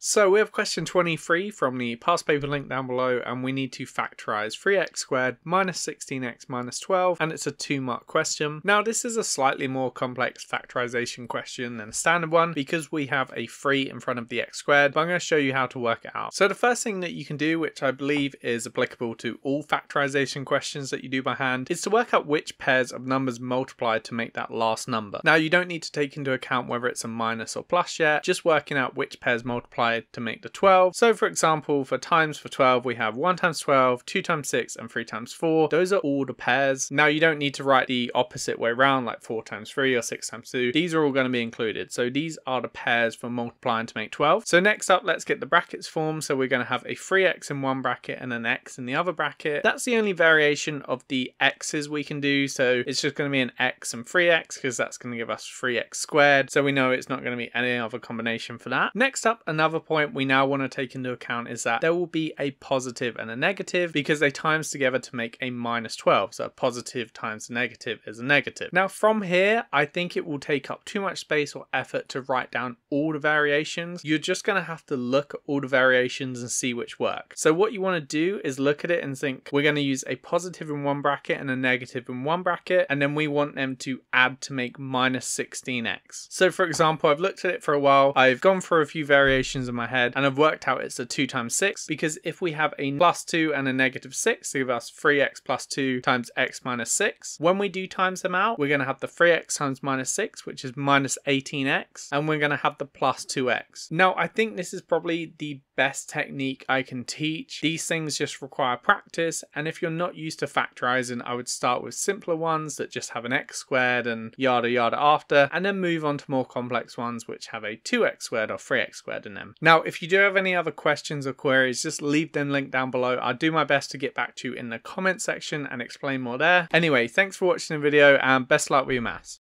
So we have question 23 from the past paper link down below and we need to factorize 3x squared minus 16x minus 12 and it's a two mark question. Now this is a slightly more complex factorization question than a standard one because we have a 3 in front of the x squared but I'm going to show you how to work it out. So the first thing that you can do which I believe is applicable to all factorization questions that you do by hand is to work out which pairs of numbers multiply to make that last number. Now you don't need to take into account whether it's a minus or plus yet, just working out which pairs multiply to make the 12. So for example, for times for 12, we have 1 times 12, 2 times 6, and 3 times 4. Those are all the pairs. Now you don't need to write the opposite way around, like 4 times 3 or 6 times 2. These are all going to be included. So these are the pairs for multiplying to make 12. So next up, let's get the brackets formed. So we're going to have a 3x in one bracket and an x in the other bracket. That's the only variation of the x's we can do. So it's just going to be an x and 3x because that's going to give us 3x squared. So we know it's not going to be any other combination for that. Next up, another another point we now want to take into account is that there will be a positive and a negative because they times together to make a minus 12. So a positive times a negative is a negative. Now from here, I think it will take up too much space or effort to write down all the variations. You're just going to have to look at all the variations and see which work. So what you want to do is look at it and think we're going to use a positive in one bracket and a negative in one bracket and then we want them to add to make minus 16x. So for example, I've looked at it for a while. I've gone through a few variations in my head and I've worked out it's a 2 times 6 because if we have a plus 2 and a negative 6 they give us 3x plus 2 times x minus 6. When we do times them out we're going to have the 3x times minus 6 which is minus 18x and we're going to have the plus 2x. Now I think this is probably the best technique I can teach. These things just require practice and if you're not used to factorizing I would start with simpler ones that just have an x squared and yada yada after and then move on to more complex ones which have a 2x squared or 3x squared in them. Now, if you do have any other questions or queries, just leave them linked down below. I'll do my best to get back to you in the comment section and explain more there. Anyway, thanks for watching the video and best luck with your maths.